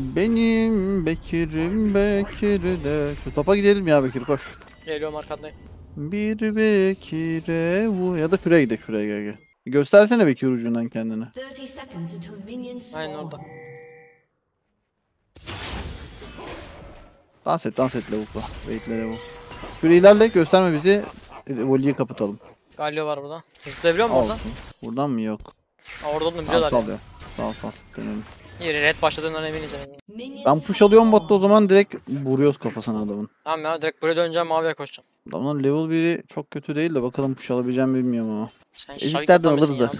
Benim Bekir'im Bekir de. Şu topa gidelim ya Bekir koş. Geliyorum arkandayım. Bir Bekir'e vu ya da şuraya gidelim şuraya gel gel. Göstersene Bekir ucundan kendini. 30 seconds until minions spawn. Aynen orada. Dans et dans et lavukla. Beyitlere bu. Şuraya ilerle gösterme bizi. E, Voliyi kapatalım. Galio var burada. Zıplayabiliyor mu oradan? Buradan mı yok? Aa, orada olduğunu Tamam biliyorlar sal ya. ya. Sal sal. Dönelim. İyi red başladığından eminiz yani. Ben push alıyorum botta o zaman direkt vuruyoruz kafasına adamın. Tamam ya direkt buraya döneceğim maviye koşacağım. Adamın level 1'i çok kötü değil de bakalım push alabileceğim bilmiyorum ama. Sen Eziklerden alırdı.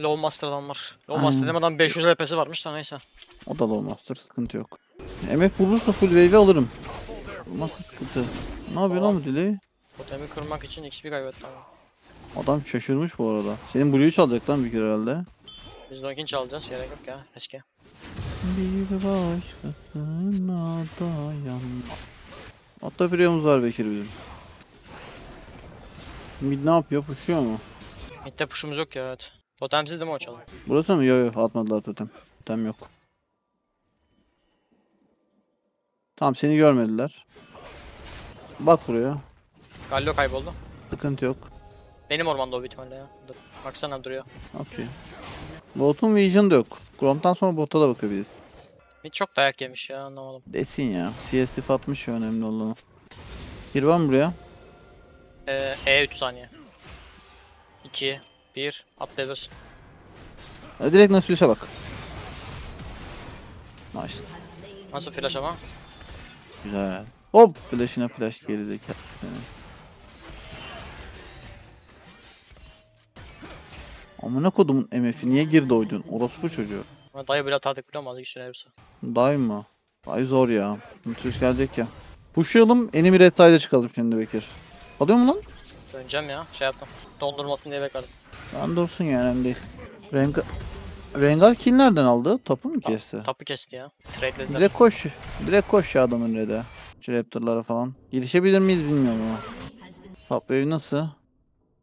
Low Master adam var. Low. Master demeden adam 500 LP'si varmış da neyse. O da low master sıkıntı yok. MF vurursa full wave'i alırım. Nasıl sıkıntı? Ne yapıyor lan bu delay? Totemi kırmak için XP kaybetti ama. Adam şaşırmış bu arada. Senin Blue'yu çalacak lan bir kere herhalde. Biz de onkini çalacağız gerek yok ya. Eski. Bir başkasına dayanma. Hatta priyomuz var Bekir bizim. Mid ne yapıyor? Pushuyor mu? Mid'de push'umuz yok ya evet. Totemsiz değil mi o çalı? Burası mı? Yok yok atmadılar totem. Totem yok. Tamam seni görmediler. Bak buraya. Galio kayboldu. Sıkıntı yok. Benim ormanda o ihtimalle ya. Dur. Baksana duruyor. Okey. Botun vision da yok. Gromp'tan sonra bota da bakabiliriz. Mid çok dayak yemiş ya anlamadım. Desin ya. CSF atmış ya önemli olanı. Bir var mı buraya? Ee, E 3 saniye. 2, 1, atlayabilirsin. Ha, direkt Nautilus'a bak. Nice. Nasıl flash ama? Güzel. Hop flash'ına flash geri zekalı Amına kodumun MF'i niye girdi oydun? Orospu çocuğu. Dayı bile atadık biliyor musun? Az kişinin hepsi. Day mı? Day zor ya. Nautilus gelecek ya. Pushlayalım. Enemy red tide'e çıkalım şimdi Bekir. Alıyor mu lan? Döneceğim ya. Şey yaptım. Dondurmasın diye bekledim. Lan dursun yani önemli değil. Rengar... Rengar kill nereden aldı? Tapu mu kesti? Tapu kesti ya. Trade'lediler. Direkt koş. Direkt koş ya adamın red'e. Şu Raptor'lara falan. Gelişebilir miyiz bilmiyorum ama. Top wave nasıl?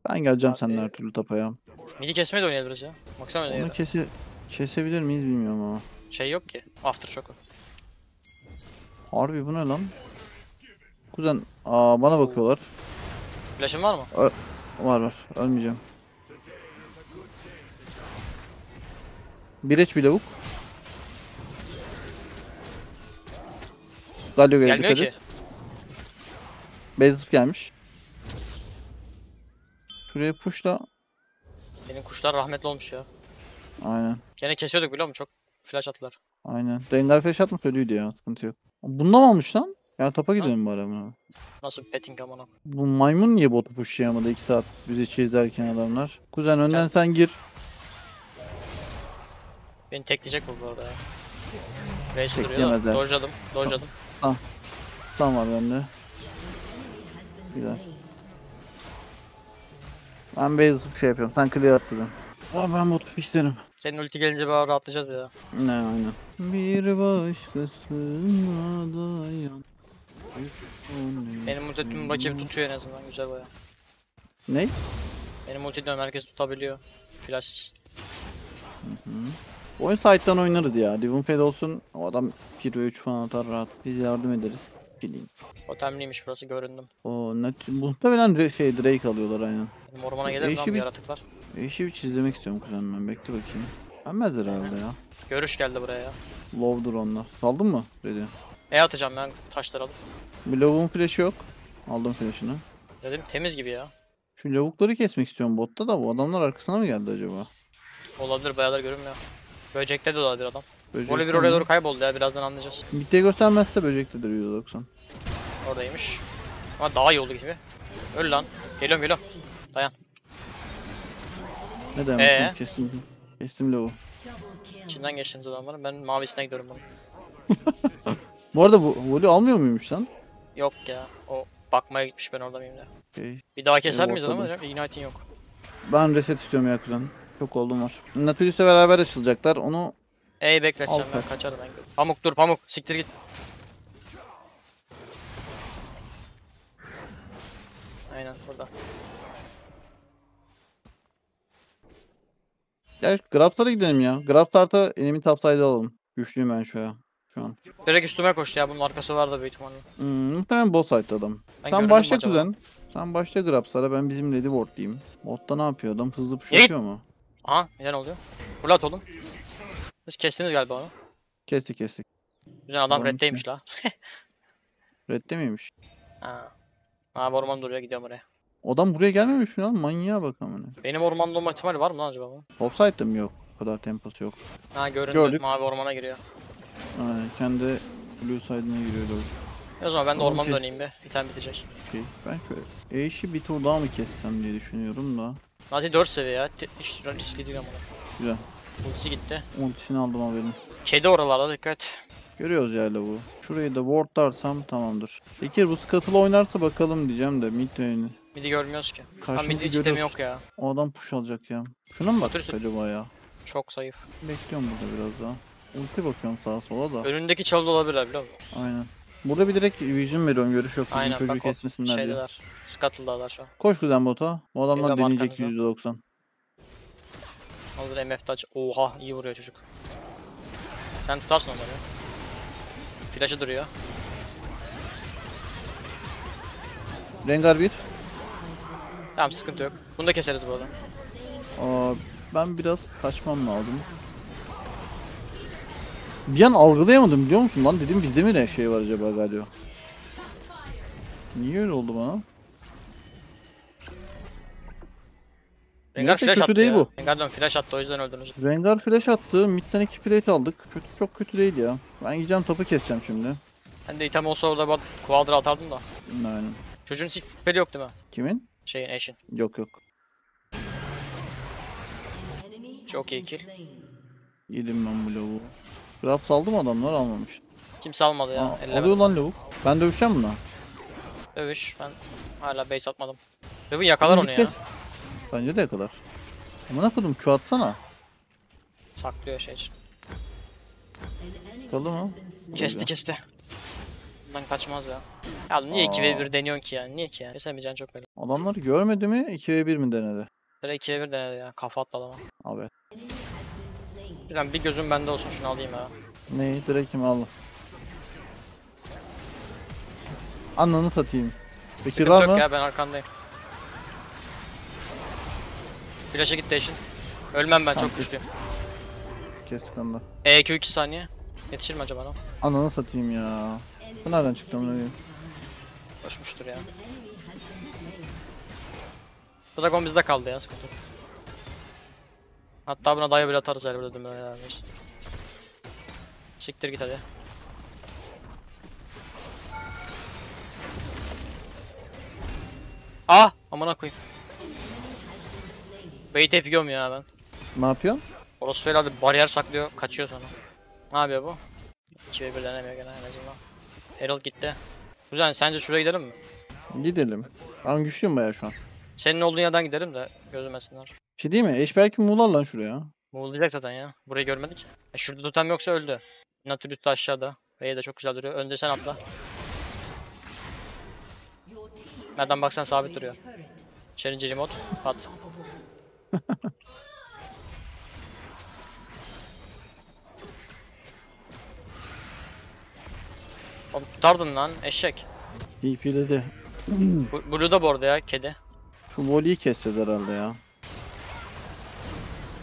Ben geleceğim seninle her türlü tapaya. Midi kesmeyi de oynayabiliriz ya. Baksana Onu öyle kese kesebilir miyiz bilmiyorum ama. Şey yok ki. After shock'u. Harbi bu ne lan? Kuzen, aa bana bakıyorlar. Flash'ın var mı? Var var, ölmeyeceğim. Bir eç bir lavuk. Galio geldi dikkat et. Bezip gelmiş. Şuraya pushla. Benim kuşlar rahmetli olmuş ya. Aynen. Gene kesiyorduk biliyor musun? Çok flash attılar. Aynen. Rengar flash atma ölüydü ya. Sıkıntı yok. Bundan mı almış lan? Ya topa gidelim bari buna. Nasıl bir petting amına. Bu maymun niye botu pushlayamadı 2 saat bizi çizerken adamlar? Kuzen önden sen gir. Beni tekleyecek bu bu arada ya. Race duruyor da. Dojladım. Dojladım. Tam var bende. Güzel. Ben base şey yapıyorum. Sen clear at dedim. Ama ben botu fixlerim. Senin ulti gelince bir rahatlayacağız ya. Ne aynen. Bir başkasına dayan. Benim ulti tüm rakibi tutuyor en azından. Güzel baya. Ne? Benim ulti diyorum herkes tutabiliyor. Flashsız. Oyun site'dan oynarız ya. Divin Fed olsun. O adam 1 ve 3 falan atar rahat. Biz yardım ederiz. Bileyim. Totemliymiş burası göründüm. O net muhtemelen Dra- şey Drake alıyorlar aynen. Benim ormana gelir lan bu bir- yaratıklar. Eşi bir çizlemek istiyorum kuzen ben. Bekle bakayım. Gelmez herhalde ya. Görüş geldi buraya ya. Low'dur onlar. Saldın mı? Ready. E atacağım ben taşları alıp. Bir lavuğun flash'ı yok. Aldım flash'ını. Dedim temiz gibi ya. Şu lavukları kesmek istiyorum botta da bu adamlar arkasına mı geldi acaba? Olabilir bayağıdır görünmüyor. Böcekte de olabilir adam. Voli bir oraya doğru kayboldu ya birazdan anlayacağız. Mid'de göstermezse böcektedir %90. Oradaymış. Ama daha iyi oldu gibi. Öl lan. Geliyorum geliyorum. Dayan. Ne demek? Ee? Kestim. Kestim lavuğu. İçinden geçtiniz adamların. Ben mavisine gidiyorum bunun. Bu arada bu voli almıyor muymuş lan? Yok ya. O bakmaya gitmiş ben orada mıyım ya. Okey. Bir daha keser miyiz adamı? Ignite'in yok. Ben reset istiyorum ya kuzen. Çok oldum var. Natulus'la beraber açılacaklar. Onu Ey bekleteceğim ben kaç. kaçarım ben. Pamuk dur pamuk. Siktir git. Aynen burada. Gel Grabs'lara gidelim ya. Grabs artı enemy topside'ı alalım. Güçlüyüm ben şu an. şu an. Direkt üstüme koştu ya bunun arkası vardı büyük ihtimalle. Hmm, muhtemelen bot side adam. Ben Sen başla kuzen. Sen başla Grabs'lara ben bizim Lady Ward'layayım. Botta ne yapıyor adam? Hızlı push atıyor mu? Aha neden oluyor? Fırlat oğlum. Siz kestiniz galiba onu. Kestik kestik. Güzel adam Varmış reddeymiş la. Redde miymiş? Ha. Bu orman duruyor gidiyorum oraya. Adam buraya gelmemiş mi lan? Manyağa bak amına. Benim ormanda olma ihtimali var mı lan acaba bunun? Offside'da mı yok? O kadar temposu yok. Ha göründü Gördük. mavi ormana giriyor. Aynen kendi blue side'ına giriyor doğru. O zaman ben de Tamam, ormana kes. döneyim bir. İtem bitecek. Şey, ben şöyle Eşi bir tur daha mı kessem diye düşünüyorum da. Zaten 4 seviye ya. T- Hiç risk gidiyor ama. Güzel. Ultisi gitti. Ultisini aldım haberin. Kedi oralarda dikkat. Görüyoruz ya bu. Şurayı da wardlarsam tamamdır. Bekir bu Scuttle oynarsa bakalım diyeceğim de mid lane'i. Midi görmüyoruz ki. Ha midi hiç itemi görüyoruz. yok ya. O adam push alacak ya. Şuna mı baktık Otursun. acaba ya? Çok zayıf. Bekliyorum burada biraz daha. Ulti bakıyorum sağa sola da. Önündeki çalı da olabilir biliyor musun? Aynen. Burada bir direkt vision veriyorum görüş yok. Bizim Aynen çocuğu bak o kesmesinler diye. şeydeler. Scuttle'dalar şu an. Koş kuzen bota. Bu adamlar Geliyorum deneyecek arkanıza. %90. Hazır MF touch. Oha iyi vuruyor çocuk. Sen tutarsın onları. Flash'ı duruyor. Rengar 1. Tamam sıkıntı yok. Bunu da keseriz bu arada. Aa, ben biraz kaçmam lazım. Bir an algılayamadım biliyor musun lan dedim bizde mi ne şey var acaba galiba. Niye öyle oldu bana? Rengar flash kötü attı değil ya. bu. Rengar'dan flash attı o yüzden öldünüz. Rengar flash attı. Mid'den iki plate aldık. Kötü çok kötü değil ya. Ben gideceğim topu keseceğim şimdi. Ben de item olsa orada bak quadra atardım da. Aynen. Çocuğun hiç peli yok değil mi? Kimin? Şeyin eşin. Yok yok. Çok iyi kill. Yedim ben bu lavuğu. Grab saldı mı adamlar almamış. Kimse almadı ya. Aa, ellemedim. alıyor lan lavuk. Ben dövüşeceğim buna. Övüş. Ben hala base atmadım. Riven yakalar onu ya. Bence de yakalar. Amına kodum Q atsana. Saklıyor şey için. Kaldı mı? Kesti kesti. Bundan kaçmaz ya. Ya niye Aa. 2v1 deniyorsun ki ya? Niye ki ya? Kesemeyeceksin çok belli. Adamları görmedi mi 2v1 mi denedi? Direkt 2v1 denedi ya. Kafa attı adama. Abi. Güzel bir gözüm bende olsun şunu alayım ya. Neyi? Direkt kimi al. Ananı satayım. Bekir Sıkıntı var yok mı? ya ben arkandayım. Flash'a gitti eşin. Ölmem ben Tamam, çok güçlüyüm. Kestik onu da. EQ 2 saniye. Yetişir mi acaba adam? Ananı satayım ya. Bu nereden çıktı amına koyayım? Koşmuştur ya. Dragon bizde kaldı ya sıkıntı yok. Hatta buna dayı bile atarız her dedim ya. Siktir git hadi. Ah! Amına koyayım. Bait yapıyorum ya ben. Ne yapıyorsun? Orospu herhalde bariyer saklıyor, kaçıyor sonra. Ne yapıyor bu? 2 ve 1 denemiyor gene en azından. Herald gitti. Güzel, sence şuraya gidelim mi? Gidelim. Ben güçlüyüm baya şu an. Senin olduğun yerden gidelim de gözümesinler. Bir şey değil mi? Eş belki muğlar lan şuraya. Muğullayacak zaten ya. Burayı görmedik. E şurada totem yoksa öldü. Natürlüs de aşağıda. R'ye de çok güzel duruyor. Önde sen atla. Nereden baksan sabit duruyor. Şerinci remote. At. Oğlum tutardın lan eşek. TP'ledi. Bu- Blue da bu arada ya kedi. Şu voleyi keseceğiz herhalde ya.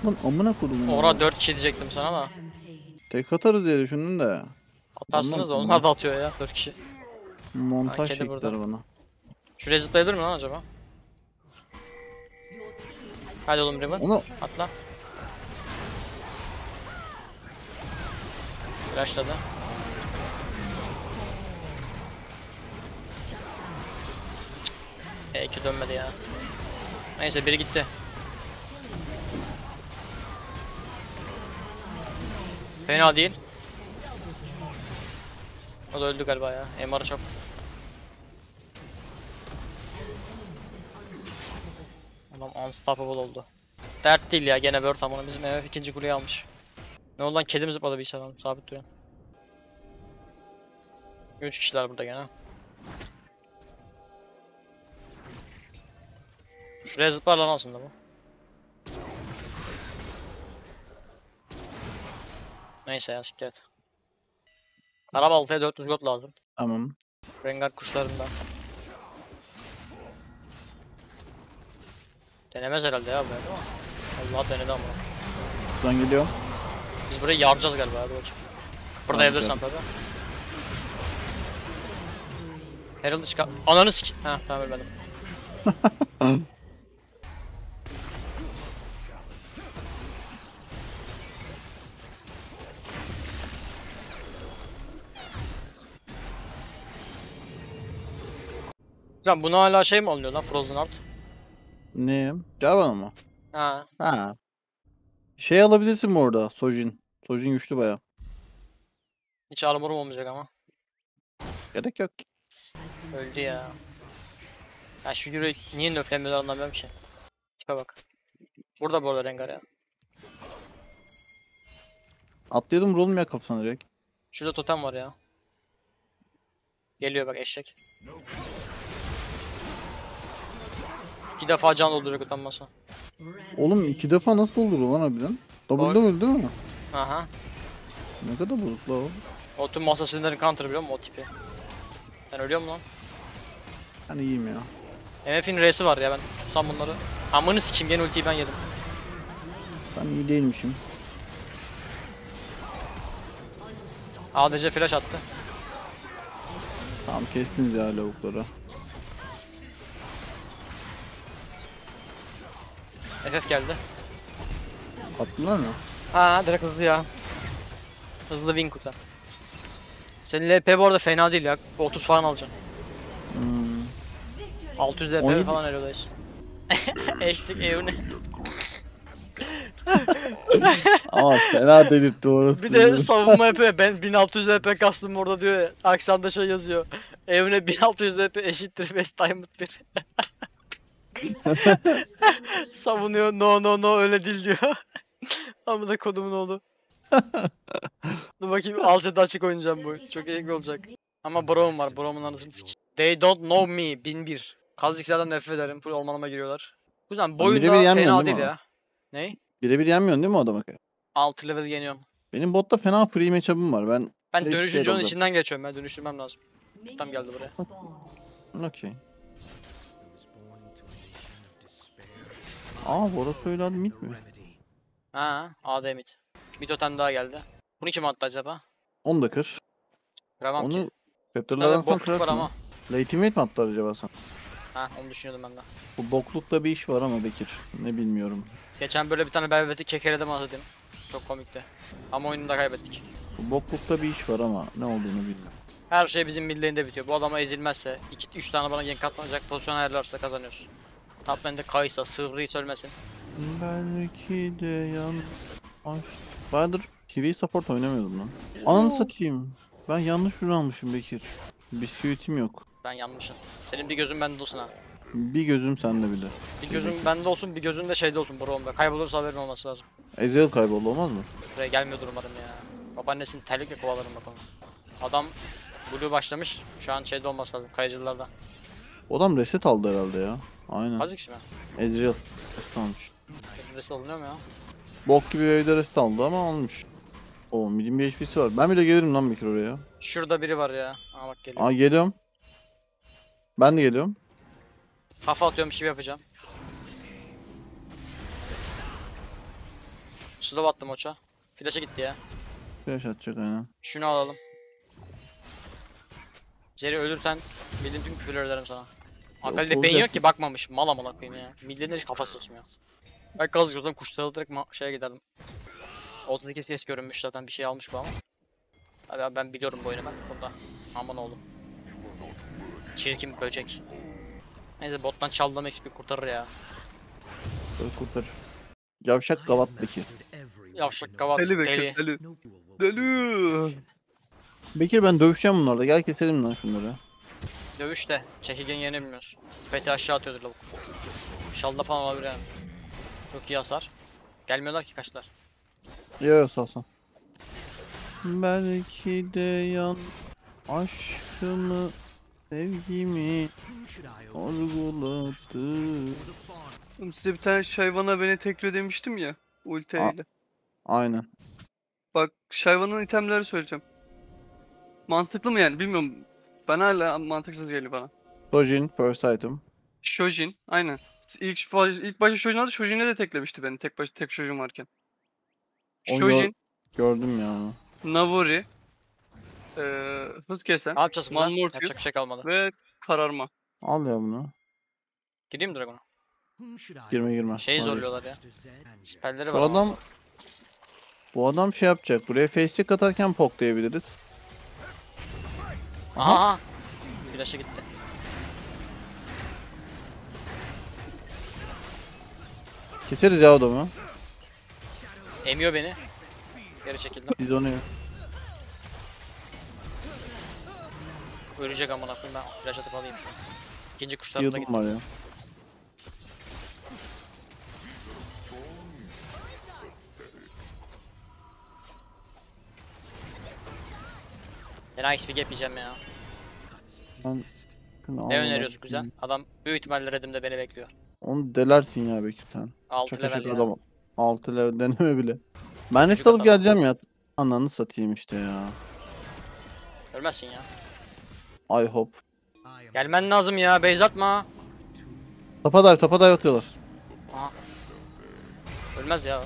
Lan amına kodum. Ora 4 kişi diyecektim sana. Rampage. Tek atarız diye düşündüm de. Atarsınız da Onlar- da atıyor ya 4 kişi. Montaj kedi burada. çektiler bana. Şuraya zıplayabilir mi lan acaba? Hadi oğlum Riven. Onu Atla. Flashladı. E2 dönmedi ya. Neyse biri gitti. Fena değil. O da öldü galiba ya. MR çok. Unstoppable oldu. Dert değil ya gene Bird amına bizim MF ikinci kuleyi almış. Ne oldu lan kedim zıpladı bir sefer sabit duruyor. 3 kişiler burada gene. Şuraya zıplar lan aslında bu. Neyse ya siktir et. Karabalta'ya 400 gold lazım. Tamam. Rengar kuşlarından. Denemez herhalde ya değil mi? Allah denedi ama. Buradan geliyor. Biz burayı yaracağız galiba hadi bakayım. Burada evlirsem tabi. Herald'ı çıkar. Ananı sik. Ha tamam ölmedim. Can bunu hala şey mi alınıyor lan Frozen Heart? Ne? Java mı? Ha. Ha. Şey alabilirsin mi orada? Sojin. Sojin güçlü baya. Hiç armorum olmayacak ama. Gerek yok. ki. Öldü ya. Ya şu Euro'yu niye nöflemiyorlar anlamıyorum ki. Tipe bak. Burada bu arada Rengar ya. Atlayalım vuralım ya kafasına direkt. Şurada totem var ya. Geliyor bak eşek. İki defa can dolduracak utanmasa. Oğlum iki defa nasıl doldurur lan harbiden? Double'da Bak. öldü değil mi? Aha. Ne kadar bozuk la o. O tüm masa sinirlerin counter biliyor musun o tipi? Ben ölüyor mu lan? Ben iyiyim ya. MF'in R'si var ya ben tutsam bunları. Amını sikeyim gene ultiyi ben yedim. Ben iyi değilmişim. ADC flash attı. Tamam kestiniz ya lavukları. FF geldi. Attılar mı? Ha direkt hızlı ya. Hızlı win kutu. Senin LP bu arada fena değil ya. 30 falan alacaksın. Hmm. 600 LP 17 falan eriyoruz. Eşlik evine. Ama fena delirtti orası. Bir de savunma yapıyor. Ben 1600 LP kastım orada diyor. Aksanda şey yazıyor. Evine 1600 LP eşittir 5 diamond 1. Savunuyor. No no no öyle değil diyor. Ama da kodumun oldu. Dur bakayım alçada açık oynayacağım bu. Çok iyi olacak. Ama Braum var. Braum'un anasını sik. They don't know me. 1001. Kaziklerden nefret ederim. Full ormanıma giriyorlar. Bu yüzden boyun birebir da yenmiyorsun fena değil değil ya. Ney? Birebir yenmiyorsun değil mi o adama? 6 level yeniyorum. Benim botta fena free matchup'ım var. Ben Ben dönüşünce şey onun içinden geçiyorum. Ben dönüştürmem lazım. Tam geldi buraya. okey. Aa adı mit mi? Ha, AD mid. Bir totem daha geldi. Bunu kim attı acaba? Onu da kır. Kıramam Onu ki. Raptorlardan sonra var kırarsın. ama. Late mi attılar acaba sen? Ha, onu düşünüyordum ben de. Bu boklukta bir iş var ama Bekir. Ne bilmiyorum. Geçen böyle bir tane Velvet'i kekeledim anladım. Çok komikti. Ama oyunu da kaybettik. Bu boklukta bir iş var ama ne olduğunu bilmiyorum. Her şey bizim midlane'de bitiyor. Bu adama ezilmezse, 2-3 tane bana gank atmayacak pozisyon ayarlarsa kazanıyoruz. Top lane'de Kaysa, Sıvrı'yı söylemesin. Belki de yan... Ay. Bayağıdır TV support oynamıyordum lan. Ananı satayım. Ben yanlış ürün almışım Bekir. Bisküvitim yok. Ben yanmışım. Senin bir gözün bende olsun ha. Bir gözüm sende bir de. Bir gözün bende olsun, bir gözün de şeyde olsun Brown'da. Kaybolursa haberin olması lazım. Ezreal kayboldu olmaz mı? Buraya gelmiyordur umarım ya. Babaannesini terlikle kovalarım bakalım. Adam Blue başlamış. Şu an şeyde olması lazım. Kayıcılarda. O adam reset aldı herhalde ya. Aynen. Kazik mi? Ezreal. Reset almış. Resim olunuyor mu ya? Bok gibi evde reset aldı ama almış. O milim bir HP'si var. Ben bile gelirim lan Bekir oraya. Şurada biri var ya. Aa bak geliyor. Aa geliyorum. Ben de geliyorum. Kafa atıyormuş gibi yapacağım. Slow attım oça. Flash'a gitti ya. Flash atacak aynen. Şunu alalım. Jerry ölürsen bildiğin tüm küfürler ederim sana. Olacak. beyin yok ki bakmamış. Mal amına koyayım ya. Millerin hiç kafası tutmuyor. Ben kaz görsem kuşları direkt şeye giderdim. 32 ses görünmüş zaten bir şey almış bu ama. Hadi abi ben biliyorum bu oyunu ben burada. Aman oğlum. Çirkin böcek. Neyse bottan çaldığım XP kurtarır ya. Böyle kurtar. Yavşak gavat Bekir. Yavşak kavat Deli deli. Bekir deli. Deli. Bekir ben dövüşeceğim bunlarda. Gel keselim lan şunları. Dövüş de çekirgen yerini bilmiyoruz. Fethi aşağı atıyordur lavuk. Şalda falan olabilir yani. Çok iyi hasar. Gelmiyorlar ki kaçlar. Yo yo sağ sağ. Belki de yan aşkını sevgimi sorguladı. Oğlum size bir tane Şayvan'a beni tekliyor demiştim ya. Ulti ile. Aynen. Bak Şayvan'ın itemleri söyleyeceğim. mantıklı mı yani bilmiyorum. Ben hala mantıksız geliyor bana. Dojin first item. Shojin aynen. İlk, ilk başta Shojin aldı. Shojin'e de teklemişti beni. Tek baş tek Shojin varken. Shojin, Gördüm ya. Navori, eee hız kesen Ne yapacağız Morpheus. Yapacak bir şey kalmadı. ve kararma. Al ya bunu. Gideyim mi Dragon'a? Girme girme. Şeyi zorluyorlar ya. Spellleri Bu var. ama. adam bu adam şey yapacak. Buraya facecik atarken poklayabiliriz. Aha. Flash'a gitti. Keseriz ya adamı. Emiyor beni. Geri çekildim. Biz onu Ölecek amına koyayım ben flash atıp alayım şu an. İkinci kuşlarım da yıldım var ya. Nice bir gap yiyeceğim ya. Ben Ne öneriyorsun güzel? Adam büyük ihtimalle redimde beni bekliyor. Onu delersin ya Bekir sen. 6 Şaka level ya. adam. 6 level deneme bile. Ben Çocuk alıp geleceğim ya. Ananı satayım işte ya. Ölmezsin ya. I hope. Gelmen lazım ya base atma. Tapa dive tapa dive atıyorlar. Aha. Ölmez ya.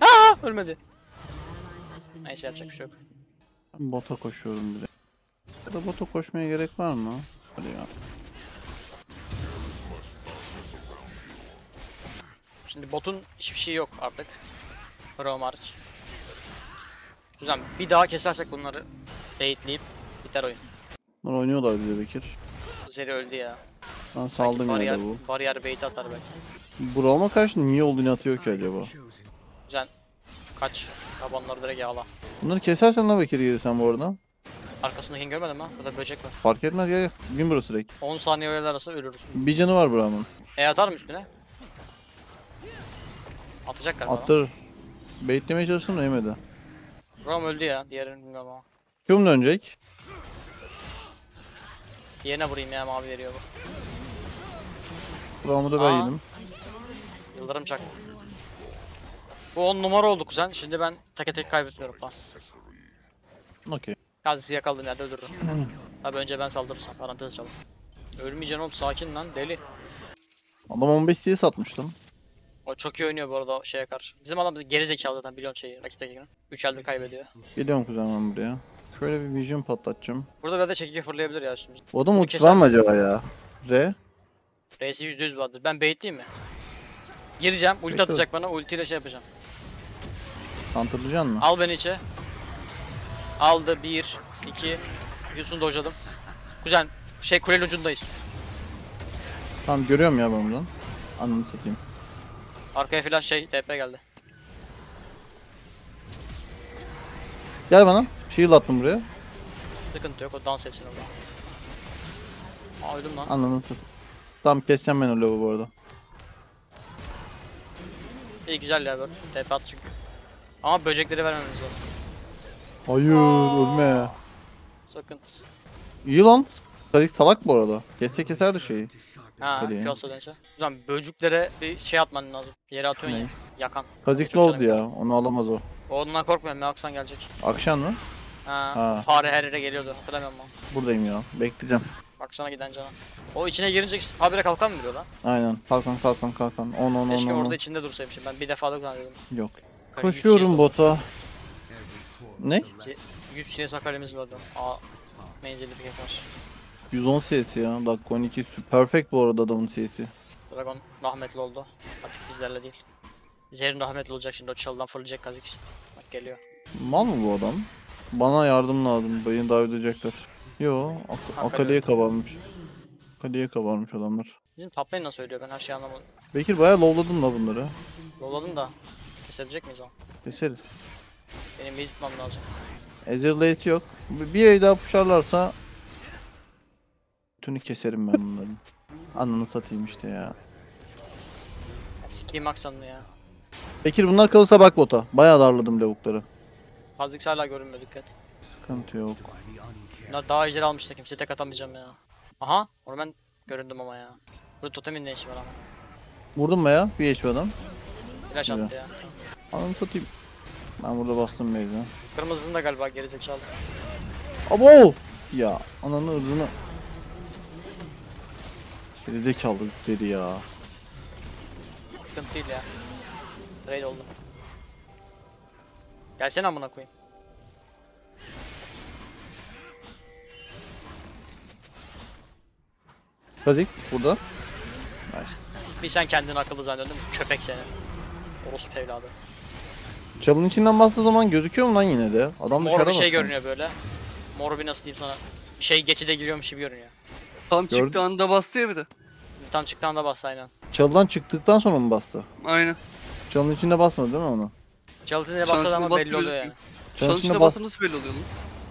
Aa, ölmedi. Neyse yapacak bir şey yok. Bota koşuyorum direkt. Ya da bota koşmaya gerek var mı? Hadi ya. Şimdi botun hiçbir şey yok artık. Pro hariç. Güzel. Bir daha kesersek bunları baitleyip biter oyun. Bunlar oynuyorlar bize Bekir. Zeri öldü ya. Ben saldım ya da bu. bariyer bait atar belki. Braum'a karşı niye olduğunu atıyor ki acaba? Güzel. Kaç. Tabanları direkt yağla. Bunları kesersen ne Bekir geri sen bu arada? Arkasındakini görmedin mi? Burada böcek var. Fark etmez gel. Bin burası direkt. 10 saniye öyle arası ölürüz. Bir canı var Braum'un. E atar mı üstüne? Atacak galiba. Attırır. Baitlemeye çalıştım da yemedi. Rom öldü ya. Diğerini bilmiyorum ama. Kim dönecek? Diğerine vurayım ya mavi veriyor bu. Braum'u da ben Aa. yedim. Yıldırım çak. Bu 10 numara oldu kuzen. Şimdi ben tek tek kaybetmiyorum falan. Okey. Kazisi yakaladım yerde öldürdüm. Tabi önce ben saldırırsam parantez çalın. Ölmeyeceksin oğlum sakin lan deli. Adam 15 CS atmış lan. O çok iyi oynuyor bu arada şeye karşı. Bizim adam geri zekalı zaten biliyorsun şeyi rakiptekini. 3 eldir kaybediyor. Geliyorum kuzen ben buraya. Şöyle bir vision patlatacağım. Burada böyle de çekiki fırlayabilir ya şimdi. O adam ulti var mı acaba ya? R. Reis'i %100 vardır. Ben baitleyeyim mi? Gireceğim, ulti atacak bana, ultiyle şey yapacağım. Counterlayacaksın mı? Al beni içe. Aldı 1, 2, Yusuf'unu dojladım. Güzel, şey kulenin ucundayız. Tamam görüyorum ya ben buradan. Ananı satayım. Arkaya filan şey, TP geldi. Gel bana. Shield attım buraya. Sıkıntı yok, o dans etsin orada. Aa öldüm lan. Ananı satayım. Tamam keseceğim ben o lavı bu arada. İyi güzel ya böyle. TP at çünkü. Ama böcekleri vermemiz lazım. Hayır ölme. Sakın. İyi lan. Kazik salak bu arada. Kesse keserdi şeyi. Ha, Hadi ya. piyasa dönüşe. Güzel, böcüklere bir şey atman lazım. Yere atıyorsun ya. Yakan. Kazik ne oldu ya? Onu alamaz o. Ondan korkmuyorum, Melksan gelecek. Akşam mı? Ha, Ha. fare her yere geliyordu. Hatırlamıyorum ama. Buradayım ya. Bekleyeceğim. Baksana giden cana. O içine girince habire kalkan mı veriyor lan? Aynen. Kalkan kalkan kalkan. 10 10 10 Keşke 10. orada içinde dursaymışım. Ben bir defa da zannediyordum. Yok. Yüz Koşuyorum bota. Ne? 100 CS hakalimiz vardı. Aa, menzilli bir kekar. 110 CS ya. Dakika 12. Perfect bu arada adamın CS'i. Dragon rahmetli oldu. Artık bizlerle değil. Zerrin rahmetli olacak şimdi o çalıdan fırlayacak Kazik. Bak geliyor. Mal mı bu adam? Bana yardım lazım. Beni davet edecekler. Yo, Ak- Akali Akali'ye kabarmış. Akali'ye kabarmış adamlar. Bizim top lane nasıl ölüyor ben her şeyi anlamadım. Bekir bayağı lowladın la bunları. Yolladım da. Kesebilecek miyiz ama? Keseriz. Benim bir tutmam lazım. Ezreal late yok. Bir ay daha pusharlarsa Bütünü keserim ben bunların. Ananı satayım işte ya. Ya, Sikeyim aksanını ya. Bekir bunlar kalırsa bak bota. Bayağı darladım lavukları. Kha'Zix hala görünmüyor dikkat. Sıkıntı yok. Bunlar daha ejder almışlar kimseye tek atamayacağım ya. Aha onu ben göründüm ama ya. Burada totemin ne işi var ama. Vurdum bayağı bir HP adam. Flash attı ya. Ananı satayım. Ben burada bastım base'e. Kırmızının da galiba gerizekalı. Abo! Ya ananı ırzını. Gerizekalı seri ya. Sıkıntı değil ya. Raid oldu. Gelsene amına koyayım. Kazik burada. Bir sen kendini akıllı zannediyordun. Köpek seni. Orospu evladı. Çalın içinden bastığı zaman gözüküyor mu lan yine de? Adam Mor dışarıda bir şey bastı. görünüyor böyle. Mor bir nasıl diyeyim sana. Şey geçide giriyormuş gibi görünüyor. Tam Gördün- çıktığı anda bastı ya bir de. Tam çıktığında bas aynen. Çalıdan çıktıktan sonra mı bastı? Aynen. Çalın içinde basmadı değil mi onu? Çalıtınca Şansına basar ama belli oluyor yani. Çalın Çalın içinde içinde bas. bastı nasıl belli oluyor lan?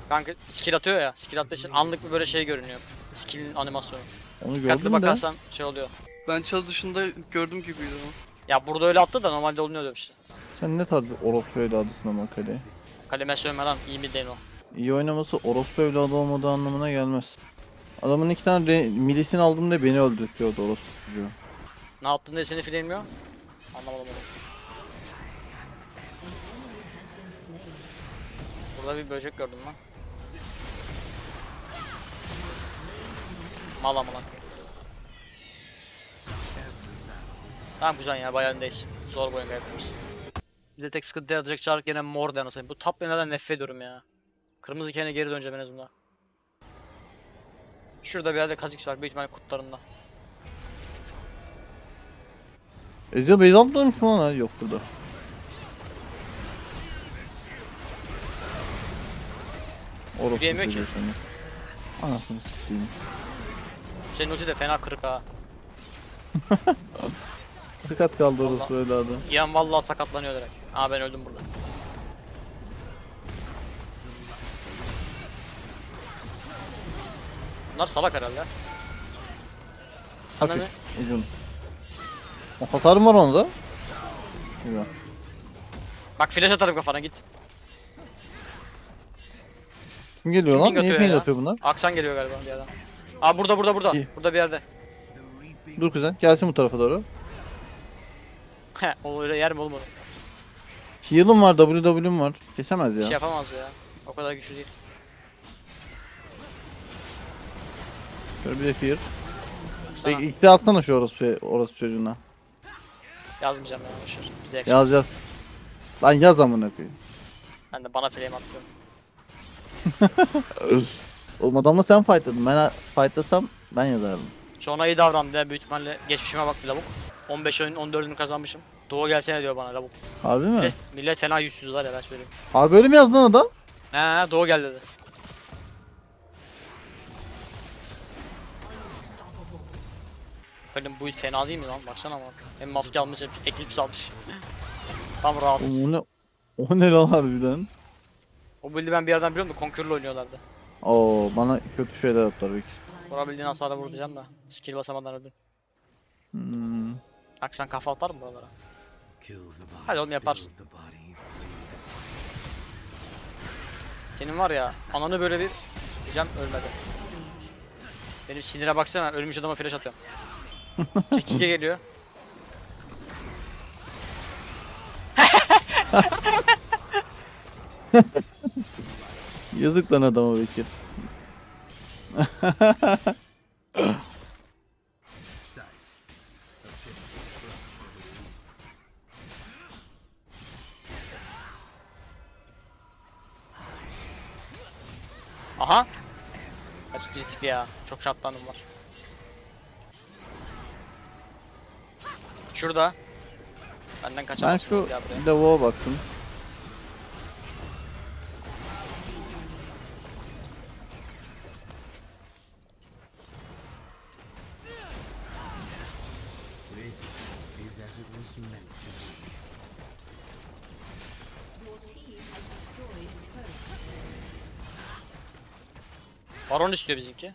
Kanka skill atıyor ya. Skill attığı için anlık bir böyle şey görünüyor. Skill'in animasyonu. Onu gördüm de. bakarsan şey oluyor. Ben çalı dışında gördüm gibiydi ama. Ya burada öyle attı da normalde olunuyor işte. Sen ne tarz orospu evladısın ama kale. Kaleme sövmeden iyi mi değil o. İyi oynaması orospu evladı olmadığı anlamına gelmez. Adamın iki tane milisini aldım da beni öldürtüyordu orospu çocuğu. Ne yaptın diye seni filmliyor. Anlamadım onu. Burada bir böcek gördüm lan. Mal amına. Tamam güzel ya bayağı öndeyiz. Zor boyun kaybediyoruz. Bize tek sıkıntı yaratacak çark gene mor anasını. Bu top lane'den nefret ediyorum ya. Kırmızı kene geri döneceğim en azından. Şurada bir yerde kazik var büyük ihtimalle kurtlarında. Ezreal base atmamış mı lan? Yok burada. Orospu Yürüyemiyor ki. seni. Anasını sikeyim. Senin ulti de fena kırık ha. Dikkat kaldı orospu evladı. Yan vallahi sakatlanıyor direkt. Aa ben öldüm burada. Bunlar salak herhalde. Sana ne? Uzun. O hasarım var onda. Güzel. Bak flash atarım kafana git. Kim geliyor lan? ping Niye atıyor ping ya? atıyor bunlar? Aksan geliyor galiba bir yerden. Aa burada burada burada. İyi. Burada bir yerde. Dur kuzen. Gelsin bu tarafa doğru. He o öyle yer mi onu? Heal'ım var, WW'm var. Kesemez Bir şey ya. yapamaz ya. O kadar güçlü değil. Şöyle bir de fear. Sana Peki ikna atsana şu orospu, orospu çocuğuna. yazmayacağım ya boşver. Bize yakışır. Yaz yaz. Lan yaz amına koyayım. Ben de bana flame atıyorum. Oğlum adamla sen fightladın. Ben fightlasam ben yazardım. Sonra iyi davrandı ya büyük ihtimalle geçmişime baktı lavuk. 15 oyun 14'ünü kazanmışım. Doğu gelsene diyor bana lavuk. Harbi mi? Millet, millet fena yüzsüz var ya ben söyleyeyim. Harbi öyle mi yazdın adam? He he Doğu gel dedi. Benim bu build fena değil mi lan? Baksana ama. Hem maske almış hem Eclipse almış. Tam. Oğlum o ne? O ne lan harbiden? O build'i ben bir yerden biliyorum da Conqueror'la oynuyorlardı. Oo bana kötü şeyler yaptılar büyük. Vurabildiğin hasara vuracağım da. Skill basamadan öldüm. Hmm. Aksan kafa atar mı buralara? Kill the body. Hadi oğlum yaparsın. build the body. Senin var ya ananı böyle bir diyeceğim ölmedi. Benim sinire baksana ölmüş adama flash atıyorum. Çekince geliyor. Yazık lan adama Bekir. Aha. Kaç riskli ya. Çok şartlandım var. Şurada. Benden Ben kaçamazsın şu ya buraya. lavuğa baktım. Baron istiyor bizimki.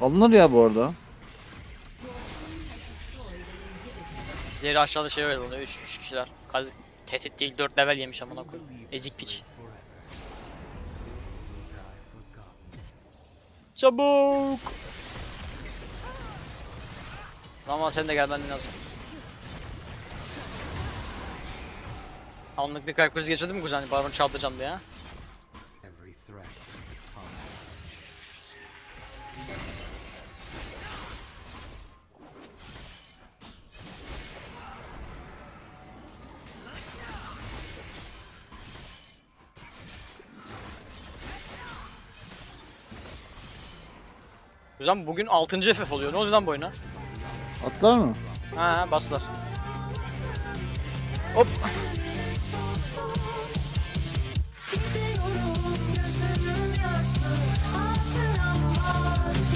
Alınır ya bu arada. Diğeri aşağıda şey öyle oluyor. 3 3 kişiler. Kaz tehdit değil 4 level yemiş amına koyayım. Ezik piç. Çabuk. Ama sen de gelmen lazım. Anlık bir kalp krizi geçirdi mi kuzen? Baron çaldıracağım diye Ulan bugün 6. FF oluyor. Ne oluyor lan bu oyuna? Atlar mı? Ha baslar. Hop. Gidiyorum